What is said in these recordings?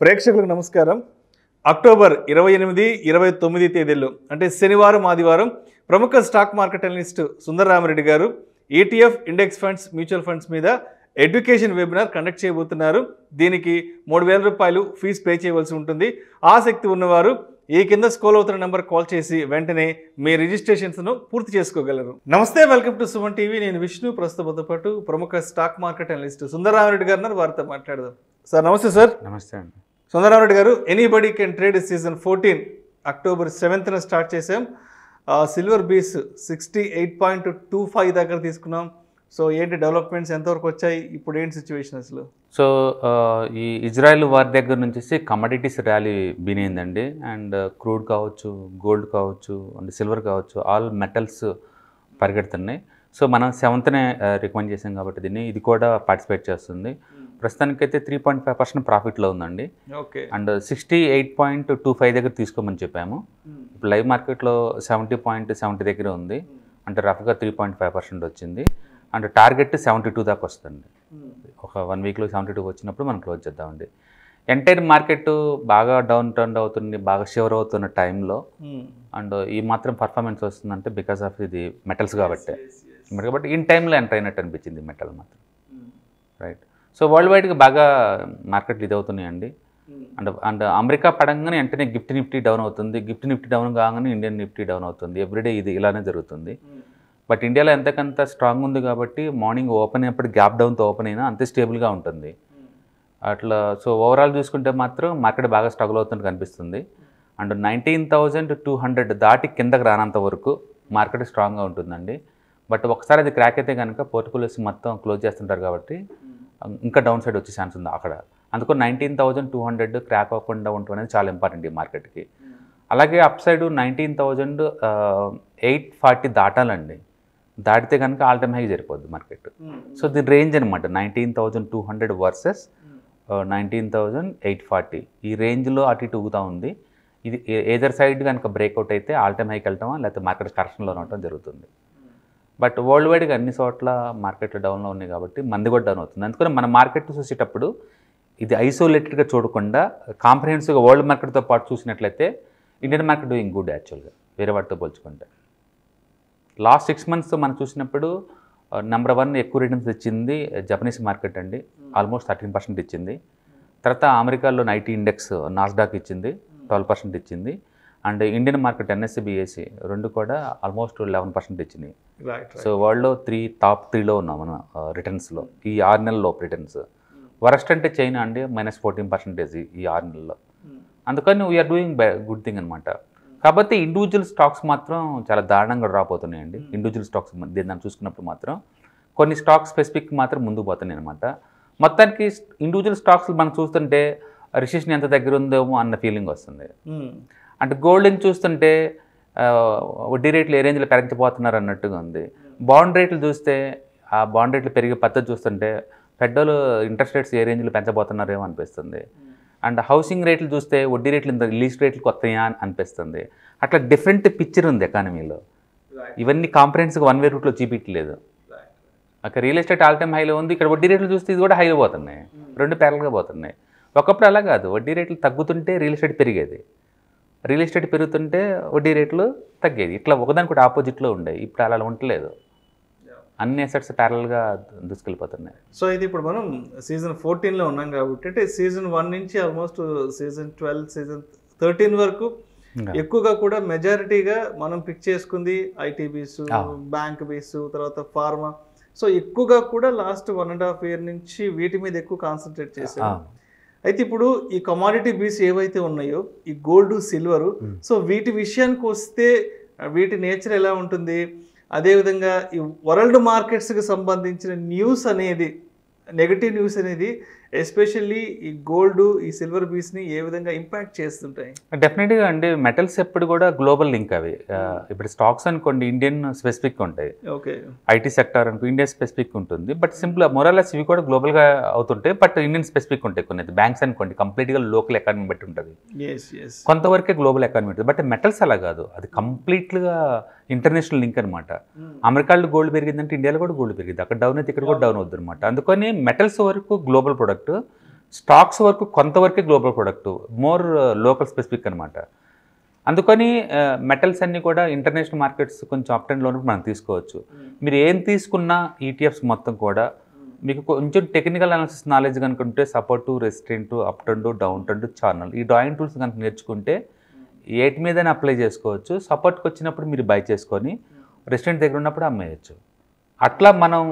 ప్రేక్షకులకు నమస్కారం. అక్టోబర్ ఇరవై ఎనిమిది ఇరవై తొమ్మిది తేదీల్లో అంటే శనివారం ఆదివారం ప్రముఖ స్టాక్ మార్కెట్ అనలిస్ట్ సుందరరామరెడ్డి గారు ETF index funds mutual funds మీద ఎడ్యుకేషన్ వెబినార్ కండక్ట్ చేయబోతున్నారు. దీనికి మూడు వేల రూపాయలు ఫీజు పే చేయవలసి ఉంటుంది. ఆసక్తి ఉన్నవారు ఈ కింద స్కోల్ అవుతున్న నెంబర్ కాల్ చేసి వెంటనే మీ రిజిస్ట్రేషన్స్ను పూర్తి చేసుకోగలరు. నమస్తే వెల్కమ్ టు సుమన్ టీవీ. నేను విష్ణు. ప్రస్తుతంతో పాటు ప్రముఖ స్టాక్ మార్కెట్ అనలిస్ట్ సుందరరామరెడ్డి గారు వారితో మాట్లాడదాం. సార్ నమస్తే సార్. నమస్తే అండి. సుందరరామరెడ్డి గారు anybody can trade season fourteen October సెవెంత్న start చేసాం silver BeES sixty eight point two five దగ్గర తీసుకున్నాం. సో ఏంటి డెవలప్మెంట్స్ ఎంతవరకు వచ్చాయి? ఇప్పుడు ఏంటి సిచ్యువేషన్ అసలు? సో ఈ ఇజ్రాయెల్ వార్ దగ్గర నుంచి కమోడిటీస్ ర్యాలీ బినేందండి. అండ్ క్రూడ్ కావచ్చు గోల్డ్ కావచ్చు అండ్ సిల్వర్ కావచ్చు ఆల్ మెటల్స్ పరిగెడుతున్నాయి. సో మనం సెవెంత్నే రికమెండ్ చేసాం కాబట్టి దీన్ని. ఇది కూడా పార్టిసిపేట్ చేస్తుంది. ప్రస్తుతానికైతే త్రీ పాయింట్ ఫైవ్ పర్సెంట్ ప్రాఫిట్లో ఉందండి. Okay. And sixty eight point two five దగ్గర తీసుకోమని చెప్పాము. ఇప్పుడు లైవ్ మార్కెట్లో సెవెంటీ పాయింట్ సెవెంటీ దగ్గర ఉంది. అంటే రఫ్గా త్రీ పాయింట్ ఫైవ్ పర్సెంట్ వచ్చింది. అండ్ టార్గెట్ సెవెంటీ టూ దాకా వస్తుంది. ఒక వన్ వీక్లో సెవెంటీ టూ వచ్చినప్పుడు మనం క్లోజ్ చేద్దామండి. ఎంటైర్ మార్కెట్ బాగా డౌన్ టర్న్ అవుతుంది బాగా షివర్ అవుతున్న టైంలో అండ్ ఈ మాత్రం పర్ఫార్మెన్స్ వస్తుందంటే బికాస్ ఆఫ్ ఇది మెటల్స్ కాబట్టి. కాబట్టి ఇన్ టైంలో ఎంటర్ అయినట్టు అనిపించింది మెటల్ మాత్రం. రైట్ సో వరల్డ్ వైడ్గా బాగా మార్కెట్లు ఇది అండ్ అండ్ అమెరికా పడంగానే వెంటనే గిఫ్ట్ నిఫ్టీ డౌన్ అవుతుంది. గిఫ్ట్ నిఫ్టీ డౌన్ కాగానే ఇండియన్ నిఫ్టీ డౌన్ అవుతుంది. ఎవ్రీడే ఇది ఇలానే జరుగుతుంది. బట్ ఇండియాలో ఎంతకంత స్ట్రాంగ్ ఉంది కాబట్టి మార్నింగ్ ఓపెన్ అయినప్పుడు గ్యాప్ డౌన్తో ఓపెన్ అయినా అంతే స్టేబుల్గా ఉంటుంది. అట్లా సో ఓవరాల్ చూసుకుంటే మాత్రం మార్కెట్ బాగా స్ట్రగుల్ అవుతున్నట్టు కనిపిస్తుంది. And nineteen thousand two hundred దాటి కిందకి రానంత వరకు మార్కెట్ స్ట్రాంగ్గా ఉంటుందండి. బట్ ఒకసారి అది క్రాక్ అయితే కనుక పోర్ట్ఫోలియోస్ మొత్తం క్లోజ్ చేస్తుంటారు కాబట్టి ఇంకా డౌన్ సైడ్ వచ్చే ఛాన్స్ ఉంది అక్కడ. అందుకు nineteen thousand two hundred crack అవ్వకుండా ఉండటం అనేది చాలా ఇంపార్టెంట్ ఈ మార్కెట్కి. అలాగే up side nineteen thousand eight forty దాటాలండి. దాటితే కనుక ఆల్ టైమ్ హై సరిపోద్ది మార్కెట్. సో దీని రేంజ్ అనమాట nineteen thousand two hundred versus nineteen thousand eight forty ఈ రేంజ్లో అటు ఇటు ఊగుతూ ఉంది. ఇది ఏదర్ సైడ్ కనుక బ్రేక్అవుట్ అయితే ఆల్ టైమ్ హైకి వెళ్ళటమా లేకపోతే మార్కెట్ కరెక్షన్లో ఉండటం జరుగుతుంది. బట్ వరల్డ్ వైడ్గా అన్ని చోట్ల మార్కెట్లు డౌన్లో ఉన్నాయి కాబట్టి మంది కూడా డౌన్ అవుతుంది. అందుకని మన మార్కెట్ చూసేటప్పుడు ఇది ఐసోలేటెడ్గా చూడకుండా కాంప్రహెన్సివ్గా వరల్డ్ మార్కెట్తో పాటు చూసినట్లయితే ఇండియన్ మార్కెట్ డూయింగ్ గుడ్ యాక్చువల్గా వేరే వాటితో పోల్చుకుంటే. లాస్ట్ సిక్స్ మంత్స్ మనం చూసినప్పుడు నెంబర్ వన్ ఎక్కువ రిటర్న్స్ ఇచ్చింది జపనీస్ మార్కెట్ అండి. ఆల్మోస్ట్ థర్టీన్ పర్సెంట్ ఇచ్చింది. తర్వాత అమెరికాలో ఐటీ ఇండెక్స్ నాస్డాక్ ఇచ్చింది ట్వెల్వ్ పర్సెంట్ ఇచ్చింది. And Indian market NSC BSC రెండు కూడా ఆల్మోస్ట్ లెవెన్ పర్సెంట్ ఇచ్చినాయి. సో వరల్డ్లో త్రీ టాప్ త్రీలో ఉన్నాం మనం రిటర్న్స్లో ఈ ఆరు నెలల్లో రిటర్న్స్ వరస్ట్ అంటే చైనా అండి మైనస్ ఫోర్టీన్ పర్సెంటేజ్ ఈ ఆరు నెలల్లో. అందుకని వీఆర్ డూయింగ్ గుడ్ థింగ్ అనమాట కాకపోతే ఇండివిజువల్ స్టాక్స్ మాత్రం చాలా దారుణంగా డ్రాప్ అవుతున్నాయండి. ఇండివిజువల్ స్టాక్స్ దీన్ని దాన్ని చూసుకున్నప్పుడు మాత్రం కొన్ని స్టాక్స్ స్పెసిఫిక్ మాత్రం ముందుకు పోతున్నాయి అనమాట మొత్తానికి ఇండివిజువల్ స్టాక్స్ మనం చూస్తుంటే రిసెషన్ ఎంత దగ్గర ఉందేమో అన్న ఫీలింగ్ వస్తుంది. అంటే గోల్డ్ని చూస్తుంటే వడ్డీ రేట్లు ఏ రేంజ్లో పెరగకపోతున్నారు అన్నట్టుగా ఉంది. బాండ్ రేట్లు చూస్తే ఆ బాండ్ రేట్లు పెరిగే పద్ధతి చూస్తుంటే పెద్దలు ఇంట్రెస్ట్ రేట్స్ ఏ రేంజ్లో పెంచబోతున్నారేమో అనిపిస్తుంది. అండ్ హౌసింగ్ రేట్లు చూస్తే వడ్డీ రేట్లు ఇంత రిలీజ్ రేట్లు కొత్తయా అని అనిపిస్తుంది. అట్లా డిఫరెంట్ పిక్చర్ ఉంది ఎకానమీలో. ఇవన్నీ కాంపరెన్స్గా వన్ వే రూట్లో చూపించలేదు అక్కడ రియల్ ఎస్టేట్ ఆల్ టైమ్ హైలో ఉంది ఇక్కడ వడ్డీ రేట్లు చూస్తే ఇది కూడా హైలో పోతున్నాయి. రెండు ప్యారల్గా పోతున్నాయి. ఒకప్పుడు అలా కాదు. వడ్డీ రేట్లు తగ్గుతుంటే రియల్ ఎస్టేట్ పెరిగేది. రియల్ ఎస్టేట్ పెరుగుతుంటే వడ్డీ రేట్లు తగ్గేది. ఇట్లా ఒకదానికి కూడా ఆపోజిట్లో ఉండేవి ఇప్పుడు అలా ఉండలేదు అన్ని అసెట్స్ ప్యారల్గా దూసుకెళ్ళిపోతున్నాయి. సో ఇది ఇప్పుడు మనం సీజన్ ఫోర్టీన్లో ఉన్నాం కాబట్టి అంటే సీజన్ వన్ నుంచి almost season twelve season thirteen వరకు. ఎక్కువగా కూడా మెజారిటీగా మనం పిక్ చేసుకుంది ఐటీ బీస్. బ్యాంక్ బీస్ తర్వాత ఫార్మా సో ఎక్కువగా కూడా last one and half year నుంచి వీటి మీద ఎక్కువ కాన్సన్ట్రేట్ ఆ. అయితే ఇప్పుడు ఈ కమాడిటీ బీస్ ఏవైతే ఉన్నాయో ఈ గోల్డ్ సిల్వర్ Hmm. సో వీటి విషయానికి వస్తే వీటి నేచర్ ఎలా ఉంటుంది అదేవిధంగా ఈ వరల్డ్ మార్కెట్స్కి సంబంధించిన న్యూస్ అనేది నెగటివ్ న్యూస్ అనేది ఎస్పెషల్లీ ఈ గోల్డ్ ఈ సిల్వర్ బీస్ని ఏ విధంగా ఇంపాక్ట్ చేస్తుంటాయి? డెఫినెట్గా అండి మెటల్స్ ఎప్పుడు కూడా గ్లోబల్ లింక్ అవి. ఇప్పుడు స్టాక్స్ అనుకోండి ఇండియన్ స్పెసిఫిక్ ఉంటాయి. ఓకే. ఐటీ సెక్టర్ అనుకో ఇండియా స్పెసిఫిక్ ఉంటుంది. బట్ సింపుల్ మొరాలెస్ ఇవి కూడా గ్లోబల్గా అవుతుంటాయి. బట్ ఇండియన్ స్పెసిఫిక్ ఉంటాయి కొన్ని. బ్యాంక్స్ అనుకోండి కంప్లీట్గా లోకల్ ఎకానమీ బట్టి ఉంటుంది. కొంతవరకే గ్లోబల్ ఎకానమీ ఉంటుంది. బట్ మెటల్స్ అలా కాదు. అది కంప్లీట్గా ఇంటర్నేషనల్ లింక్ అనమాట అమెరికాలో గోల్డ్ పెరిగిందంటే ఇండియాలో కూడా గోల్డ్ పెరిగింది. అక్కడ డౌన్ అయితే ఇక్కడ కూడా డౌన్ అవుతుంది అనమాట అందుకని మెటల్స్ వరకు గ్లోబల్ ప్రొడక్ట్ స్టాక్స్ వరకు కొంతవరకే global product more local specific అనమాట అందుకని మెటల్స్ అన్నీ కూడా ఇంటర్నేషనల్ మార్కెట్స్ కొంచెం అప్ అండ్ లోన్ మనం తీసుకోవచ్చు. మీరు ఏం తీసుకున్నా ఈటీఎఫ్స్ మొత్తం కూడా మీకు కొంచెం టెక్నికల్ అనాలిసిస్ నాలెడ్జ్ కనుక ఉంటే support resistant up tend down tend channel ఈ డ్రాయింగ్ టూల్స్ కనుక నేర్చుకుంటే ఏటి మీదనే అప్లై చేసుకోవచ్చు. సపోర్ట్కి వచ్చినప్పుడు మీరు బై చేసుకొని రెసిడెంట్ దగ్గర ఉన్నప్పుడు అమ్మేయచ్చు. అట్లా మనం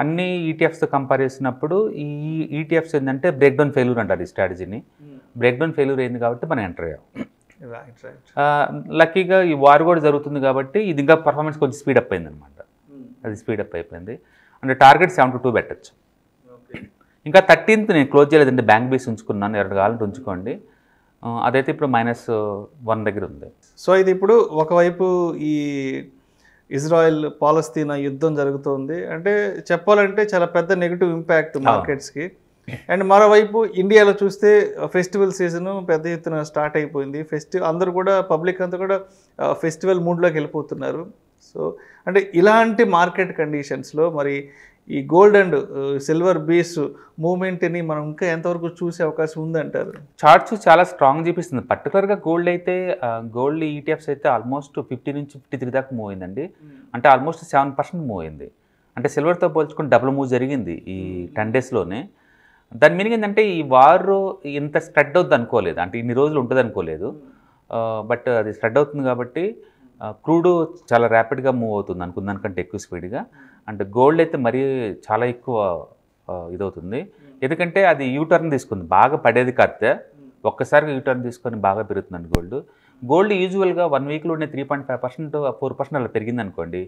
అన్ని ఈటీఎఫ్స్ కంపేర్ చేసినప్పుడు ఈ ఈటీఎఫ్స్ ఏంటంటే బ్రేక్ డౌన్ ఫెయిల్యూర్ అంటారు ఈ స్ట్రాటజీని బ్రేక్ డౌన్ ఫెయిల్యూర్ అయింది కాబట్టి మనం ఎంటర్ అయ్యాం. లక్కీగా ఈ వార్ కూడా జరుగుతుంది కాబట్టి ఇది ఇంకా పర్ఫార్మెన్స్ కొంచెం స్పీడప్ అయింది అనమాట hmm. అది స్పీడప్ అయిపోయింది. అంటే టార్గెట్ సెవెన్ టు టూ పెట్టచ్చు. ఇంకా థర్టీన్త్ నేను క్లోజ్ చేయలేదండి బ్యాంక్ బేస్ ఉంచుకున్నాను. ఎరడు కావాలంటే ఉంచుకోండి. అదైతే ఇప్పుడు మైనస్ వన్ uh, దగ్గర ఉంది. సో ఇది ఇప్పుడు ఒకవైపు ఈ ఇజ్రాయెల్ పాలస్తీనా యుద్ధం జరుగుతోంది. అంటే చెప్పాలంటే చాలా పెద్ద నెగిటివ్ ఇంపాక్ట్ మార్కెట్స్కి అండ్ మరోవైపు ఇండియాలో చూస్తే ఫెస్టివల్ సీజన్ పెద్ద ఎత్తున స్టార్ట్ అయిపోయింది. ఫెస్టివల్ అందరూ కూడా పబ్లిక్ అంతా కూడా ఫెస్టివల్ మూడ్లోకి వెళ్ళిపోతున్నారు. సో అంటే ఇలాంటి మార్కెట్ కండిషన్స్లో మరి ఈ గోల్డ్ అండ్ సిల్వర్ బేస్ మూమెంట్ని మనం ఇంకా ఎంతవరకు చూసే అవకాశం ఉందంటారు? చార్ట్స్ చాలా స్ట్రాంగ్ చూపిస్తుంది. పర్టికులర్గా గోల్డ్ అయితే గోల్డ్ ఈటీఎఫ్స్ అయితే ఆల్మోస్ట్ ఫిఫ్టీ నుంచి ఫిఫ్టీ త్రీ దాకా మూవ్ అయిందండి. అంటే ఆల్మోస్ట్ సెవెన్ పర్సెంట్ మూవ్ అయింది. అంటే సిల్వర్తో పోల్చుకుని డబుల్ మూవ్ జరిగింది ఈ టెన్ డేస్లోనే దాని మీనింగ్ ఏంటంటే ఈ వార్ ఇంత స్ప్రెడ్ అవుతుంది అనుకోలేదు. అంటే ఇన్ని రోజులు ఉంటుంది అనుకోలేదు. బట్ అది స్ప్రెడ్ అవుతుంది కాబట్టి క్రూడ్ చాలా ర్యాపిడ్గా మూవ్ అవుతుంది అనుకున్న దానికంటే ఎక్కువ స్పీడ్గా అండ్ గోల్డ్ అయితే మరీ చాలా ఎక్కువ ఇదవుతుంది. ఎందుకంటే అది యూటర్న్ తీసుకుంది. బాగా పడేది కాస్తే ఒక్కసారిగా యూటర్న్ తీసుకొని బాగా పెరుగుతుందండి గోల్డ్. గోల్డ్ యూజువల్గా one వీక్లోనే three point five percent four percent అలా పెరిగింది అనుకోండి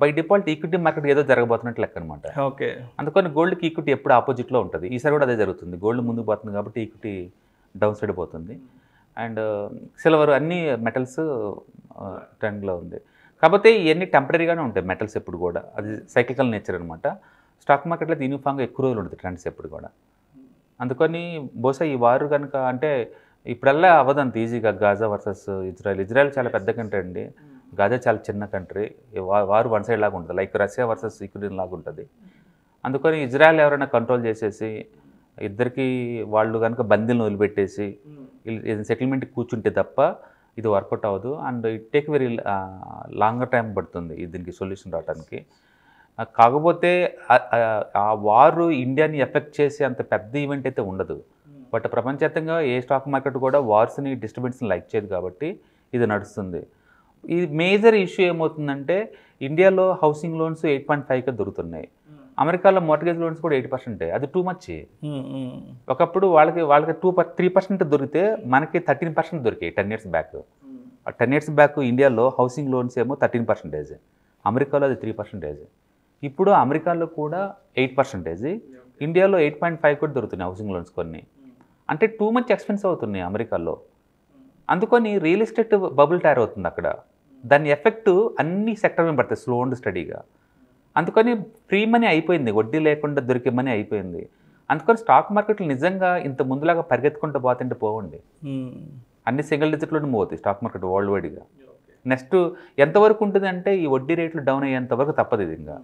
బై డిఫాల్ట్ ఈక్విటీ మార్కెట్ ఏదో జరగబోతున్నట్లు లెక్క అనమాట ఓకే. అందుకని గోల్డ్కి ఈక్విటీ ఎప్పుడు ఆపోజిట్లో ఉంటుంది. ఈసారి కూడా అదే జరుగుతుంది. గోల్డ్ ముందుకు పోతుంది కాబట్టి ఈక్విటీ డౌన్ సైడ్ పోతుంది. అండ్ సిల్వర్ అన్ని మెటల్స్ ట్రెండ్లో ఉంది. కాకపోతే ఇవన్నీ టెంపరీగానే ఉంటాయి మెటల్స్ ఎప్పుడు కూడా. అది సైక్లికల్ నేచర్ అనమాట స్టాక్ మార్కెట్లో యూనిఫామ్గా ఎక్కువ రోజులు ఉంటుంది ట్రెండ్స్ ఎప్పుడు కూడా. అందుకని బహుశా ఈ వారు కనుక అంటే ఇప్పుడల్లా అవ్వదు అంత ఈజీగా గాజా వర్సెస్ ఇజ్రాయెల్. ఇజ్రాయెల్ చాలా పెద్ద కంట్రీ అండి. గాజా చాలా చిన్న కంట్రీ వారు వన్ సైడ్ లాగా ఉంటుంది. లైక్ రష్యా వర్సెస్ యుక్రెయిన్ లాగా ఉంటుంది. అందుకని ఇజ్రాయెల్ ఎవరైనా కంట్రోల్ చేసేసి ఇద్దరికి వాళ్ళు కనుక బందీలను వదిలిపెట్టేసి సెటిల్మెంట్కి కూర్చుంటే తప్ప ఇది వర్కౌట్ అవ్వదు. And it take very longer time పడుతుంది దీనికి సొల్యూషన్ రావడానికి కాకపోతే ఆ- వారు ఇండియాని ఎఫెక్ట్ చేసే అంత పెద్ద ఈవెంట్ అయితే ఉండదు. బట్ ప్రపంచవ్యాప్తంగా ఏ స్టాక్ మార్కెట్ కూడా వార్స్ని డిస్టర్బెన్స్ని లైక్ చేయదు కాబట్టి ఇది నడుస్తుంది. ఈ మేజర్ ఇష్యూ ఏమవుతుందంటే ఇండియాలో హౌసింగ్ లోన్స్ ఎయిట్ పాయింట్ ఫైవ్గా దొరుకుతున్నాయి. అమెరికాలో మార్గేజ్ లోన్స్ కూడా ఎయిట్ పర్సెంటే. అది టూ మచ్ ఒకప్పుడు వాళ్ళకి వాళ్ళకి టూ పర్ త్రీ పర్సెంట్ దొరికితే మనకి థర్టీన్ పర్సెంట్ దొరికాయి ten years back ten years back ఇండియాలో హౌసింగ్ లోన్స్ ఏమో థర్టీన్ పర్సెంటేజ్ అమెరికాలో అది త్రీ పర్సెంటేజ్ ఇప్పుడు అమెరికాలో కూడా ఎయిట్ పర్సెంటేజ్ ఇండియాలో ఎయిట్ పాయింట్ ఫైవ్ కూడా దొరుకుతున్నాయి హౌసింగ్ లోన్స్ కొన్ని. అంటే టూ మచ్ ఎక్స్పెన్సివ్ అవుతున్నాయి అమెరికాలో. అందుకని రియల్ ఎస్టేట్ బబుల్ టైర్ అవుతుంది అక్కడ దాని ఎఫెక్ట్ అన్ని సెక్టర్ మీద పడుతుంది స్లో అండ్ స్టడీగా అందుకని ఫ్రీ మనీ అయిపోయింది వడ్డీ లేకుండా దొరికే మనీ అయిపోయింది. అందుకని స్టాక్ మార్కెట్లు నిజంగా ఇంత ముందులాగా పరిగెత్తుకుంటూ పోతుంటే పోవండి. అన్ని సింగిల్ డిజిట్లోనే అవుతాయి స్టాక్ మార్కెట్ వరల్డ్ వైడ్గా నెక్స్ట్ ఎంతవరకు ఉంటుంది అంటే ఈ వడ్డీ రేట్లు డౌన్ అయ్యేంత వరకు తప్పదు ఇది ఇంకా.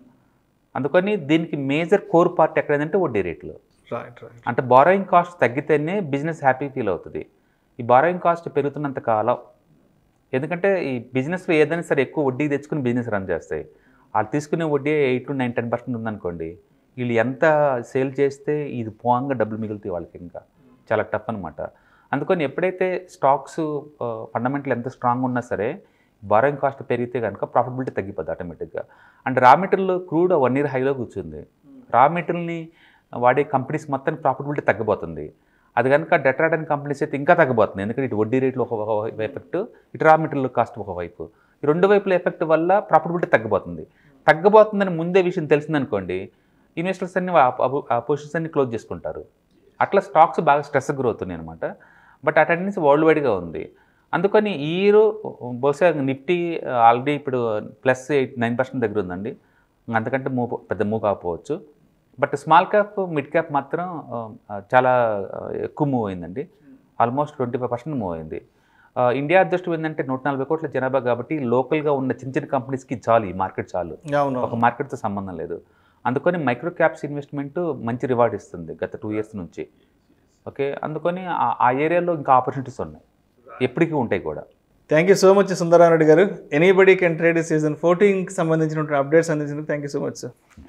అందుకని దీనికి మేజర్ కోర్ పార్ట్ ఎక్కడైందంటే వడ్డీ రేట్లు. రైట్ రైట్ అంటే బారోయింగ్ కాస్ట్ తగ్గితేనే బిజినెస్ హ్యాపీ ఫీల్ అవుతుంది. ఈ బారోయింగ్ కాస్ట్ పెరుగుతున్నంత కాలం ఎందుకంటే ఈ బిజినెస్లో ఏదైనా సరే ఎక్కువ వడ్డీ తెచ్చుకుని బిజినెస్ రన్ చేస్తాయి. వాళ్ళు తీసుకునే వడ్డీ eight to nine ten percent ఉందనుకోండి వీళ్ళు ఎంత సేల్ చేస్తే ఇది పోంగా డబ్బులు మిగులుతాయి వాళ్ళకి ఇంకా. చాలా టఫ్ అనమాట అందుకని ఎప్పుడైతే స్టాక్స్ ఫండమెంటల్ ఎంత స్ట్రాంగ్ ఉన్నా సరే బారోయింగ్ కాస్ట్ పెరిగితే కనుక ప్రాఫిటబిలిటీ తగ్గిపోద్ది ఆటోమేటిక్గా and raw material crude one year హైలో కూర్చుంది. రా మెటీరియల్ని వాడే కంపెనీస్ మొత్తం ప్రాఫిటబిలిటీ తగ్గిపోతుంది. అది కనుక డెట్రాడ్ అండ్ కంపెనీస్ అయితే ఇంకా తగ్గిపోతుంది. ఎందుకంటే ఇటు వడ్డీ రేట్లు ఒక ఒక ఎఫెక్ట్ ఇటు రా మెటీరియల్ కాస్ట్ ఒకవైపు ఈ రెండు వైపుల ఎఫెక్ట్ వల్ల ప్రాఫిటబిలిటీ తగ్గిపోతుంది. తగ్గబోతుందని ముందే విషయం తెలిసిందనుకోండి ఇన్వెస్టర్స్ అన్ని ఆ- పొజిషన్స్ అన్ని క్లోజ్ చేసుకుంటారు. అట్లా స్టాక్స్ బాగా స్ట్రెస్ గురవుతున్నాయి అనమాట బట్ ఆ టెండెన్సీ వరల్డ్ వైడ్గా ఉంది. అందుకని ఈరు ఇయర్ బహుశా నిఫ్టీ ఆల్రెడీ ఇప్పుడు ప్లస్ ఎయిట్ నైన్ పర్సెంట్ దగ్గర ఉందండి. అంతకంటే మూవ్ పెద్ద మూవ్ కాకపోవచ్చు. But small cap mid cap మాత్రం చాలా ఎక్కువ మూవ్ అయిందండి. Almost twenty five percent move అయింది. ఇండియా అదృష్టం ఏంటంటే నూట నలభై కోట్ల జనాభా కాబట్టి లోకల్గా ఉన్న చిన్న చిన్న కంపెనీస్కి చాలు ఈ మార్కెట్ చాలు. ఒక మార్కెట్తో సంబంధం లేదు. అందుకని మైక్రో క్యాప్స్ ఇన్వెస్ట్మెంట్ మంచి రివార్డ్ ఇస్తుంది గత టూ ఇయర్స్ నుంచి. ఓకే? అందుకని ఆ- ఏరియాలో ఇంకా ఆపర్చునిటీస్ ఉన్నాయి. ఎప్పటికీ ఉంటాయి కూడా. Thank you so much Sundara Reddy గారు. ఎనీబడి కెన్ ట్రేడ్ సీజన్ ఫోర్టీన్కి సంబంధించినటువంటి అప్డేట్స్ అందించినందుకు thank you so much sir.